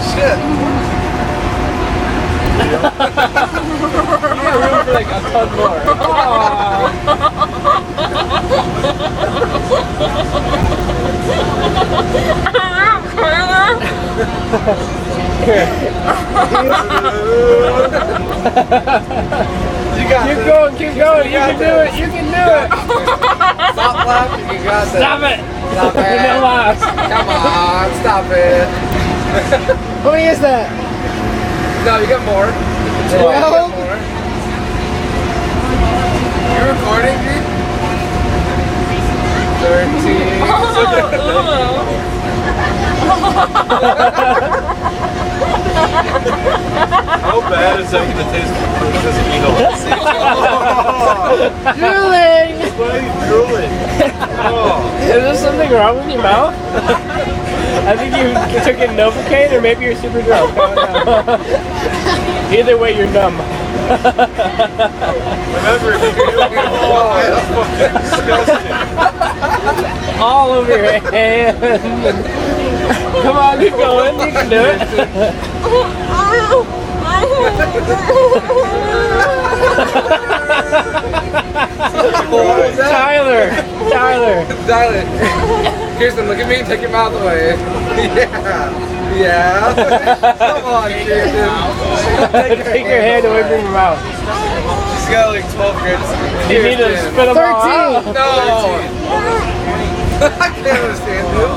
Shit. You for like a ton more. Here. You got Keep this. going, keep going. You got can do it. You can do it. Stop laughing. You got this. Stop it. Stop You're it. Come on. Stop it. How many is that? No, you got more. You Twelve? got more. You recording, dude? Thirteen. Oh, oh. How bad is that going to taste when it doesn't eat a lot? Drooling! Why are you drooling? Oh, Is there something wrong with your mouth? I think you took in Novocaine or maybe you're super drunk. I don't know. Either way, you're numb. remember, if you do it all, that's disgusting. All over your hand. Come on, keep going. You can do it. Tyler. Tyler. Tyler. Dial. Kierstyn, look at me. Take your mouth away. Yeah. Yeah. Come on, Kierstyn. Take your hand away from your mouth. She's got like 12 grades. You need to spit them all out. No. I can't understand you.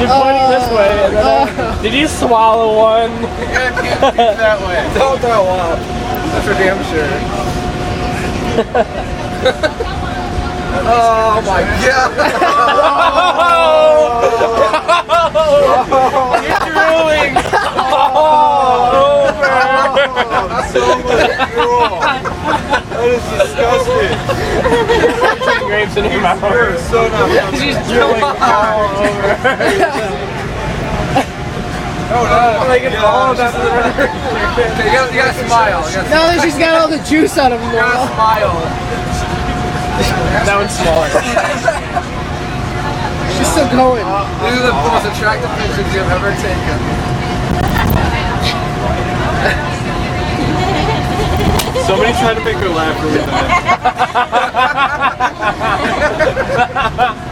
You're pointing uh, this way. and then- uh. Did you swallow one? You can't keep that way. Don't throw up. That's for damn sure. Oh my god. You're drooling all over. So much drool. That is disgusting. Grapes in your You're so not She's drooling all over. Oh no. Like it's all Okay, you gotta, you gotta smile. You gotta, Now that she's got all the juice out of them you gotta smile. That one's smaller. She's still going. These are the most attractive pictures you've ever taken. Somebody tried to make her laugh really bad.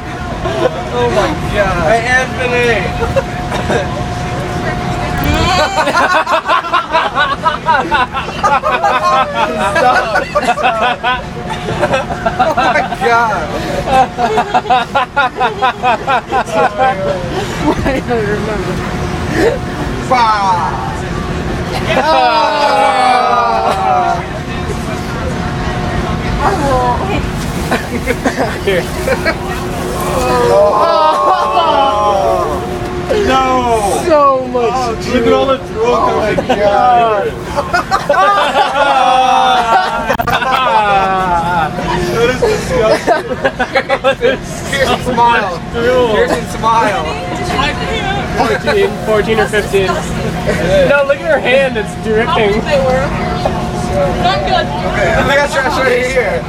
Oh my god. Hey, Anthony! Oh my god. I don't remember. Bah. No! So much Look at all the drool in. That is disgusting. Kierstyn, smile. Kierstyn, smile. 14, 14 or 15. No, look at her hand, it's dripping. I got trash right here.